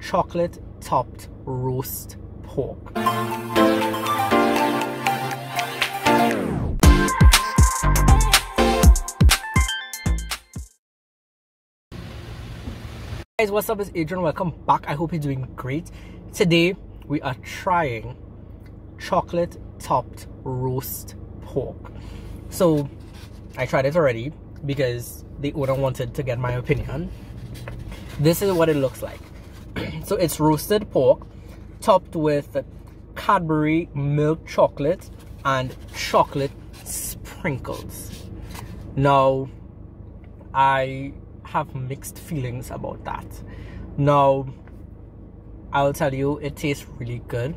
chocolate topped roast pork. guys what's up? It's adrian. Welcome back. I hope you're doing great. Today we are trying chocolate topped roast pork. So i tried it already because the owner wanted to get my opinion. This is what it looks like so it's roasted pork topped with cadbury milk chocolate and chocolate sprinkles now i have mixed feelings about that. Now, I'll tell you, it tastes really good.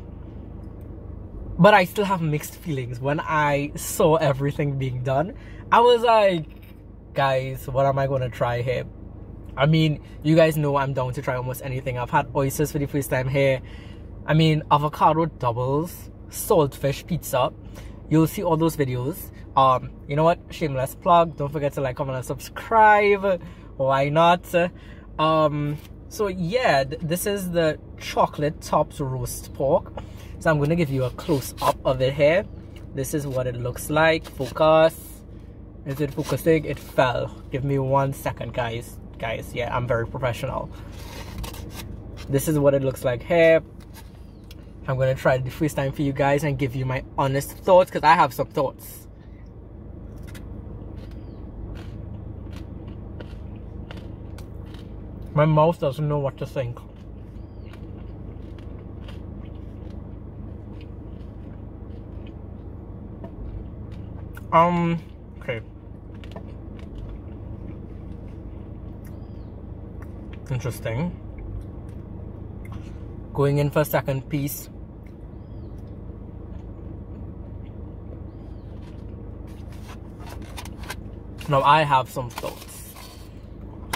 But I still have mixed feelings. When I saw everything being done, I was like, guys, what am I going to try here? I mean, you guys know I'm down to try almost anything. I've had oysters for the first time here. I mean, avocado doubles, saltfish pizza. You'll see all those videos. Um, you know what? Shameless plug. Don't forget to like, comment, and subscribe why not um so yeah th this is the chocolate topped roast pork so i'm gonna give you a close-up of it here this is what it looks like focus is it focusing it fell give me one second guys guys yeah i'm very professional this is what it looks like here i'm gonna try the first time for you guys and give you my honest thoughts because i have some thoughts My mouth doesn't know what to think. Um, okay. Interesting. Going in for a second piece. Now I have some thoughts.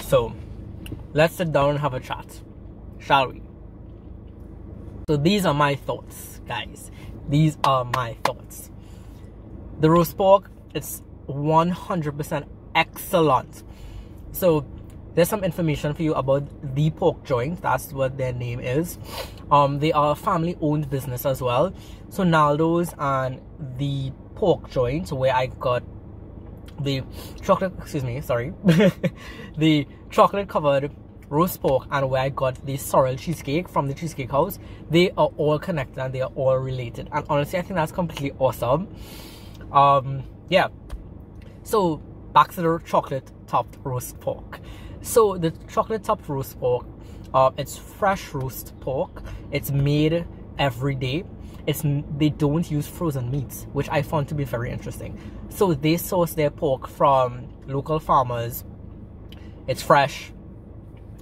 So, let's sit down and have a chat, shall we? So these are my thoughts, guys. These are my thoughts. The roast pork, it's 100% excellent. So there's some information for you about the pork joint. That's what their name is. Um, they are a family-owned business as well. So Naldo's and the pork joint, where I got the chocolate, excuse me, sorry, the chocolate covered roast pork and where I got the sorrel cheesecake from the Cheesecake House, they are all connected and they are all related. And honestly, I think that's completely awesome. Um, yeah. So back to the chocolate topped roast pork. So the chocolate topped roast pork, uh, it's fresh roast pork. It's made every day it's they don't use frozen meats, which I found to be very interesting. So they source their pork from local farmers. It's fresh.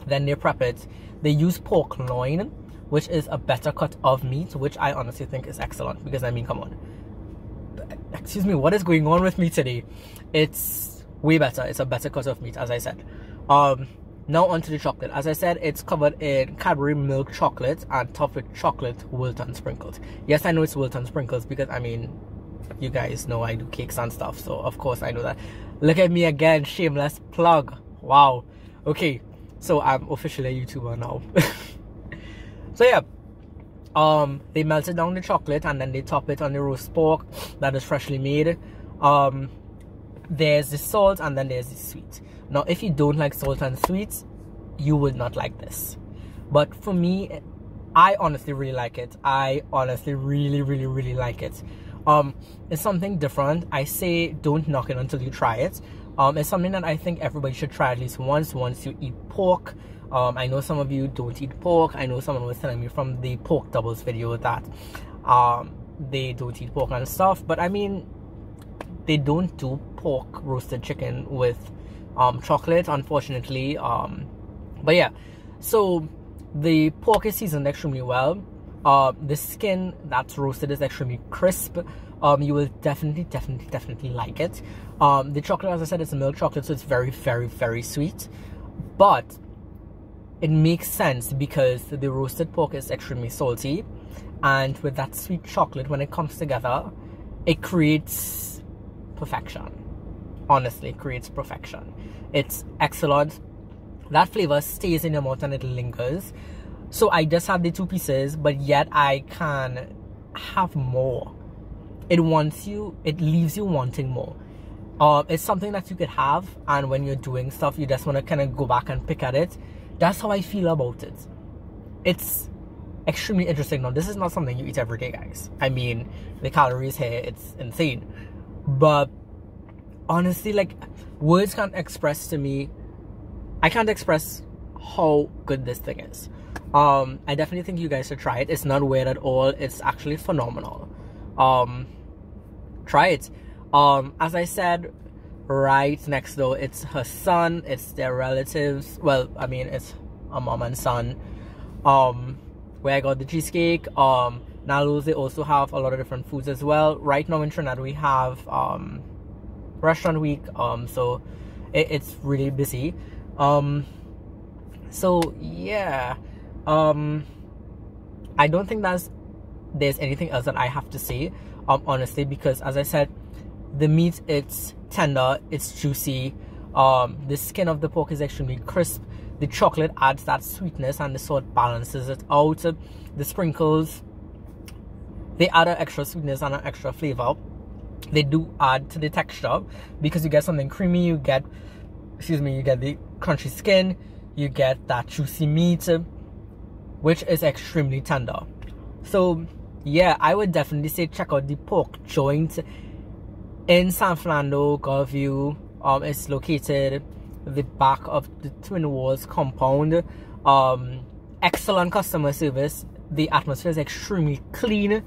Then they prep it. They use pork loin, which is a better cut of meat, which I honestly think is excellent. Because I mean, come on. Excuse me, what is going on with me today? It's way better. It's a better cut of meat, as I said. Um, now onto the chocolate. As I said, it's covered in Cadbury milk chocolate and topped with chocolate Wilton sprinkles. Yes, I know it's Wilton sprinkles because I mean, you guys know I do cakes and stuff, so of course I know that. Look at me again, shameless plug. Wow. Okay, so I'm officially a YouTuber now. so yeah, um, they melted down the chocolate and then they top it on the roast pork that is freshly made. Um, there's the salt and then there's the sweet. Now, if you don't like salt and sweets, you will not like this. But for me, I honestly really like it. I honestly really, really, really like it. Um, it's something different. I say don't knock it until you try it. Um, it's something that I think everybody should try at least once once you eat pork. Um, I know some of you don't eat pork. I know someone was telling me from the pork doubles video that um, they don't eat pork and stuff. But I mean, they don't do pork roasted chicken with um, chocolate, unfortunately. Um, but yeah, so the pork is seasoned extremely well. Uh, the skin that's roasted is extremely crisp. Um, you will definitely, definitely, definitely like it. Um, the chocolate, as I said, is a milk chocolate, so it's very, very, very sweet. But it makes sense because the roasted pork is extremely salty, and with that sweet chocolate, when it comes together, it creates perfection honestly creates perfection. It's excellent. That flavor stays in your mouth and it lingers. So I just have the two pieces, but yet I can have more. It wants you, it leaves you wanting more. Um, it's something that you could have, and when you're doing stuff, you just want to kind of go back and pick at it. That's how I feel about it. It's extremely interesting. Now, this is not something you eat every day, guys. I mean, the calories here, it's insane. But honestly, like, words can't express to me, I can't express how good this thing is. Um, I definitely think you guys should try it. It's not weird at all. It's actually phenomenal. Um, try it. Um, as I said, right next door, it's her son. It's their relatives. Well, I mean, it's a mom and son. Um, where I got the cheesecake. Um, Nando's, they also have a lot of different foods as well. Right now in Trinidad, we have um, restaurant week. Um, so it, it's really busy. Um, so yeah. Um, I don't think that's there's anything else that I have to say. Um, honestly, because as I said, the meat it's tender, it's juicy. Um, the skin of the pork is extremely crisp the chocolate adds that sweetness and the salt balances it out. The sprinkles, they add an extra sweetness and an extra flavor. They do add to the texture because you get something creamy, you get, excuse me, you get the crunchy skin, you get that juicy meat, which is extremely tender. So, yeah, I would definitely say check out the pork joint in San Fernando, Gulfview. Um, it's located the back of the Twin Walls compound. Um, excellent customer service. The atmosphere is extremely clean.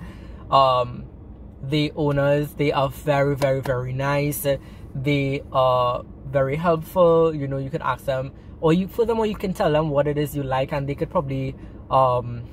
Um, the owners, they are very, very, very nice. They are very helpful. You know, you can ask them, or you for them, or you can tell them what it is you like, and they could probably um,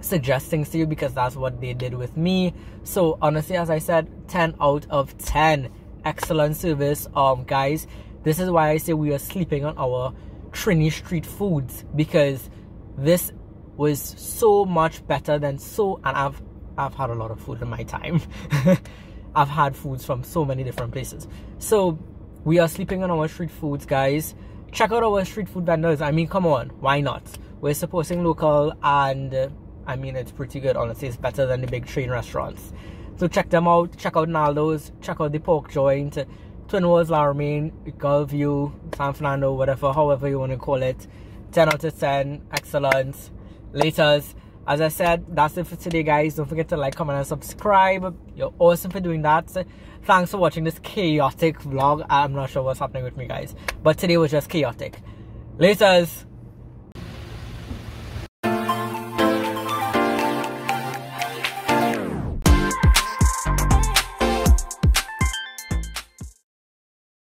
suggest things to you because that's what they did with me. So honestly, as I said, 10 out of 10. Excellent service, um, guys. This is why I say we are sleeping on our Trini Street foods because this was so much better than so and I've I've had a lot of food in my time. I've had foods from so many different places. So we are sleeping on our street foods, guys. Check out our street food vendors. I mean, come on, why not? We're supporting local and uh, I mean it's pretty good honestly. It's better than the big chain restaurants. So check them out. Check out Naldo's. Check out the pork joint. Twin Walls, La Romaine, Gulfview, San Fernando, whatever, however you want to call it. 10 out of 10, excellent. Laters. As I said, that's it for today, guys. Don't forget to like, comment, and subscribe. You're awesome for doing that. Thanks for watching this chaotic vlog. I'm not sure what's happening with me, guys. But today was just chaotic. Laters.